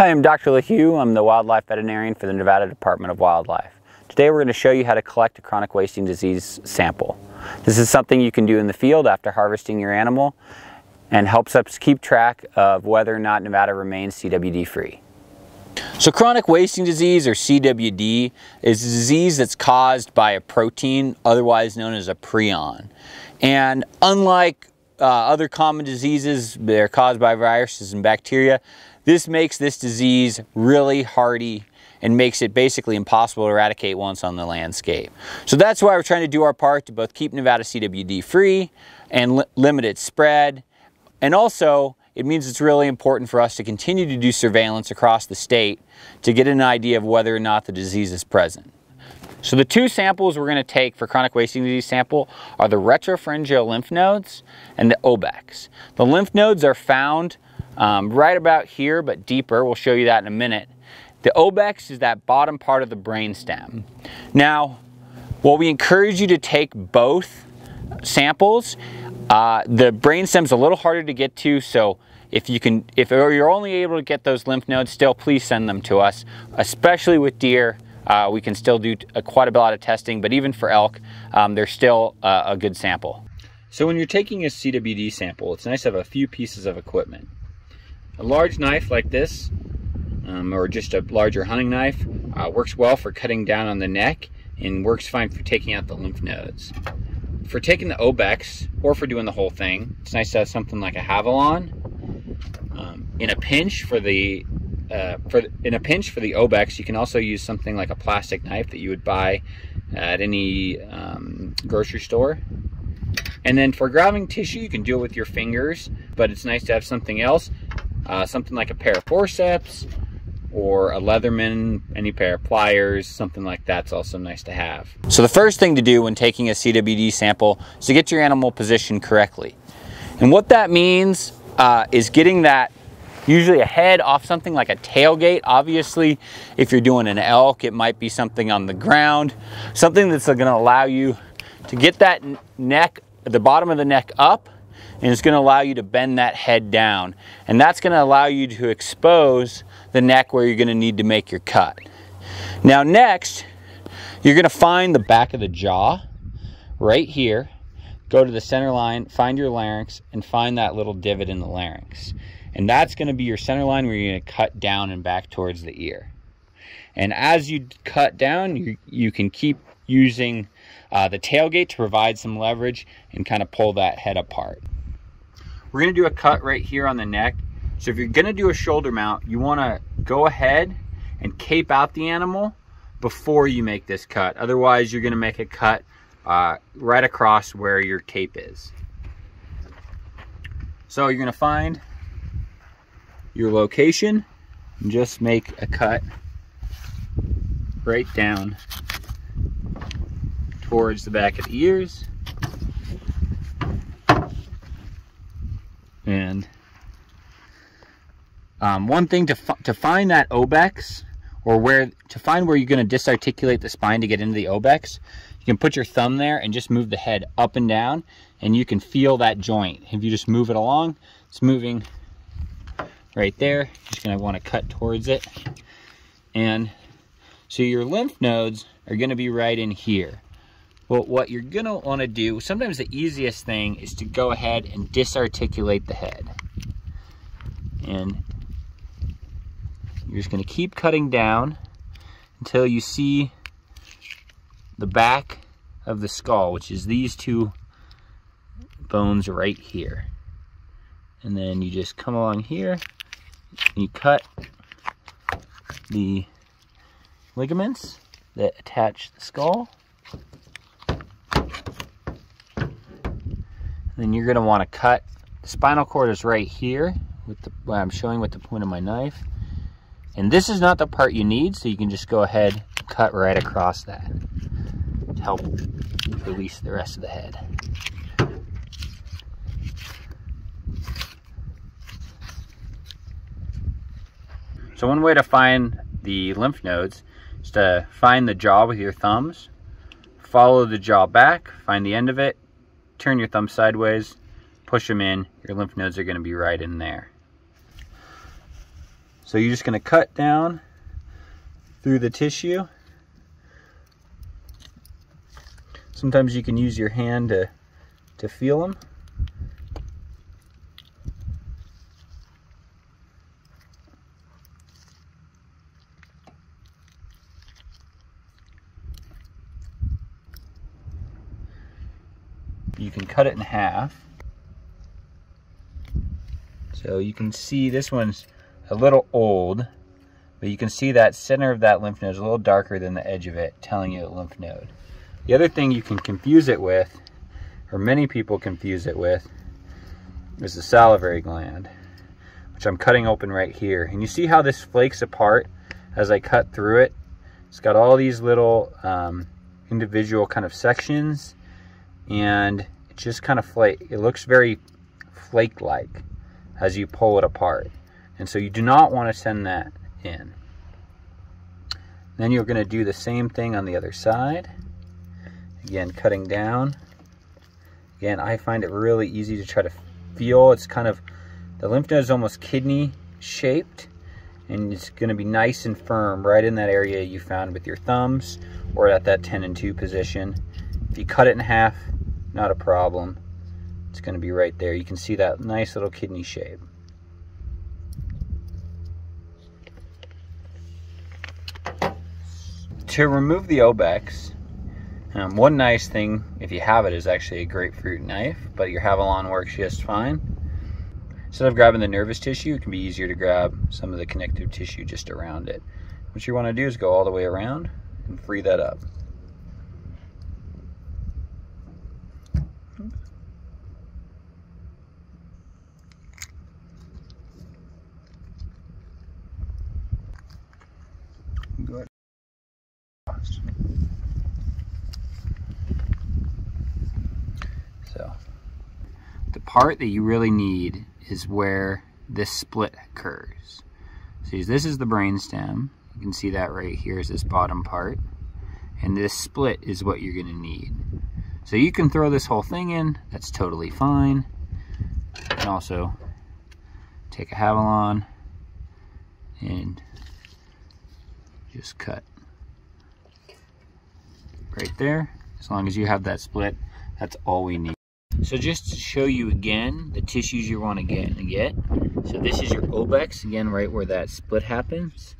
Hi, I'm Dr. LaHue. I'm the wildlife veterinarian for the Nevada Department of Wildlife. Today we're going to show you how to collect a chronic wasting disease sample. This is something you can do in the field after harvesting your animal and helps us keep track of whether or not Nevada remains CWD free. So chronic wasting disease or CWD is a disease that's caused by a protein otherwise known as a prion. And unlike uh, other common diseases, they're caused by viruses and bacteria, this makes this disease really hardy and makes it basically impossible to eradicate once on the landscape. So that's why we're trying to do our part to both keep Nevada CWD free and li limit its spread. And also, it means it's really important for us to continue to do surveillance across the state to get an idea of whether or not the disease is present. So the two samples we're going to take for chronic wasting disease sample are the retropharyngeal lymph nodes and the obex. The lymph nodes are found um, right about here, but deeper. We'll show you that in a minute. The obex is that bottom part of the brainstem. Now, while we encourage you to take both samples, uh, the brainstem's a little harder to get to, so if you can, if you're only able to get those lymph nodes, still please send them to us, especially with deer. Uh, we can still do a, quite a lot of testing, but even for elk, um, they're still uh, a good sample. So when you're taking a CWD sample, it's nice to have a few pieces of equipment. A large knife like this, um, or just a larger hunting knife, uh, works well for cutting down on the neck and works fine for taking out the lymph nodes. For taking the obex, or for doing the whole thing, it's nice to have something like a Havalon. Um, in a pinch for the uh, for in a pinch for the obex, you can also use something like a plastic knife that you would buy at any um, grocery store. And then for grabbing tissue, you can do it with your fingers, but it's nice to have something else uh, something like a pair of forceps or a Leatherman, any pair of pliers, something like that's also nice to have. So the first thing to do when taking a CWD sample is to get your animal positioned correctly. And what that means uh, is getting that usually a head off something like a tailgate. Obviously, if you're doing an elk, it might be something on the ground, something that's gonna allow you to get that neck, the bottom of the neck up and it's going to allow you to bend that head down. And that's going to allow you to expose the neck where you're going to need to make your cut. Now next, you're going to find the back of the jaw right here. Go to the center line, find your larynx, and find that little divot in the larynx. And that's going to be your center line where you're going to cut down and back towards the ear. And as you cut down, you, you can keep using uh, the tailgate to provide some leverage and kind of pull that head apart. We're gonna do a cut right here on the neck. So if you're gonna do a shoulder mount, you wanna go ahead and cape out the animal before you make this cut. Otherwise, you're gonna make a cut uh, right across where your cape is. So you're gonna find your location and just make a cut right down towards the back of the ears. And um, one thing to, to find that obex or where to find where you're going to disarticulate the spine to get into the obex, you can put your thumb there and just move the head up and down and you can feel that joint. If you just move it along, it's moving right there. Just going to want to cut towards it. And so your lymph nodes are going to be right in here. But what you're gonna wanna do, sometimes the easiest thing is to go ahead and disarticulate the head. And you're just gonna keep cutting down until you see the back of the skull, which is these two bones right here. And then you just come along here, and you cut the ligaments that attach the skull. Then you're gonna wanna cut, the spinal cord is right here, with the, what I'm showing with the point of my knife. And this is not the part you need, so you can just go ahead and cut right across that to help release the rest of the head. So one way to find the lymph nodes is to find the jaw with your thumbs, follow the jaw back, find the end of it, turn your thumb sideways, push them in, your lymph nodes are going to be right in there. So you're just going to cut down through the tissue. Sometimes you can use your hand to, to feel them. You can cut it in half. So you can see this one's a little old, but you can see that center of that lymph node is a little darker than the edge of it, telling you a lymph node. The other thing you can confuse it with, or many people confuse it with, is the salivary gland, which I'm cutting open right here. And you see how this flakes apart as I cut through it? It's got all these little um, individual kind of sections, and it just kind of flake. It looks very flake-like as you pull it apart. And so you do not want to send that in. Then you're going to do the same thing on the other side. Again, cutting down. Again, I find it really easy to try to feel. It's kind of, the lymph node is almost kidney shaped and it's going to be nice and firm right in that area you found with your thumbs or at that 10 and 2 position. If you cut it in half, not a problem. It's going to be right there. You can see that nice little kidney shape. To remove the obex, um, one nice thing, if you have it, is actually a grapefruit knife, but your Havalon works just fine. Instead of grabbing the nervous tissue, it can be easier to grab some of the connective tissue just around it. What you want to do is go all the way around and free that up. Mm-hmm. Good. So, the part that you really need is where this split occurs. See, this is the brainstem. You can see that right here is this bottom part. And this split is what you're gonna need. So you can throw this whole thing in, that's totally fine. Can also take a Havalon and just cut right there. As long as you have that split, that's all we need. So just to show you again the tissues you want to get, get. So this is your obex, again, right where that split happens.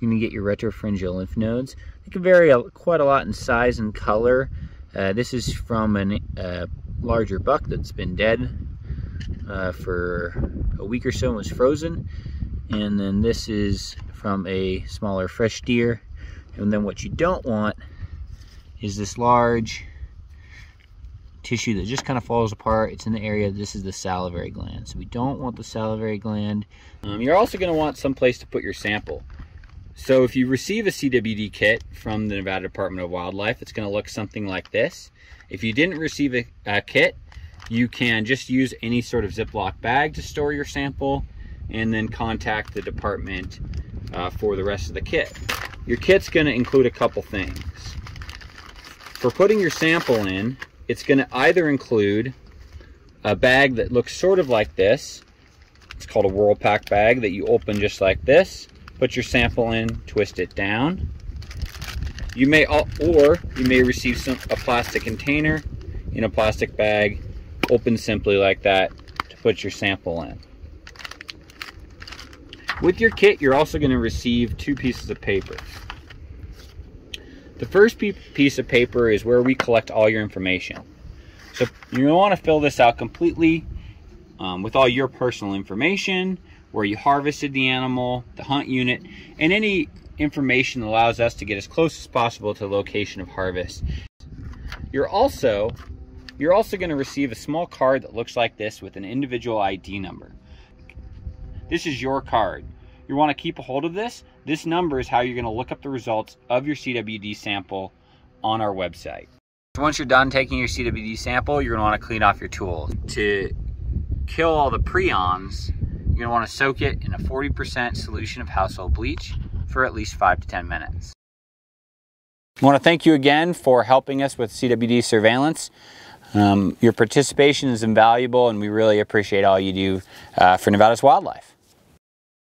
You're going to get your retropharyngeal lymph nodes. They can vary quite a lot in size and color. Uh, this is from a uh, larger buck that's been dead uh, for a week or so and was frozen. And then this is from a smaller fresh deer. And then what you don't want is this large tissue that just kind of falls apart. It's in the area, this is the salivary gland. So we don't want the salivary gland. Um, you're also gonna want some place to put your sample. So if you receive a CWD kit from the Nevada Department of Wildlife, it's gonna look something like this. If you didn't receive a, a kit, you can just use any sort of Ziploc bag to store your sample and then contact the department uh, for the rest of the kit. Your kit's gonna include a couple things. For putting your sample in, it's gonna either include a bag that looks sort of like this. It's called a Whirl-Pak bag that you open just like this. Put your sample in, twist it down. You may, or you may receive some a plastic container in a plastic bag, open simply like that to put your sample in. With your kit, you're also going to receive two pieces of paper. The first piece of paper is where we collect all your information. So you want to fill this out completely um, with all your personal information, where you harvested the animal, the hunt unit, and any information that allows us to get as close as possible to the location of harvest. You're also you're also going to receive a small card that looks like this with an individual ID number. This is your card. You want to keep a hold of this. This number is how you're going to look up the results of your CWD sample on our website. Once you're done taking your CWD sample, you're going to want to clean off your tools. To kill all the prions, you're going to want to soak it in a 40% solution of household bleach for at least 5 to 10 minutes. I want to thank you again for helping us with CWD surveillance. Um, your participation is invaluable and we really appreciate all you do uh, for Nevada's wildlife.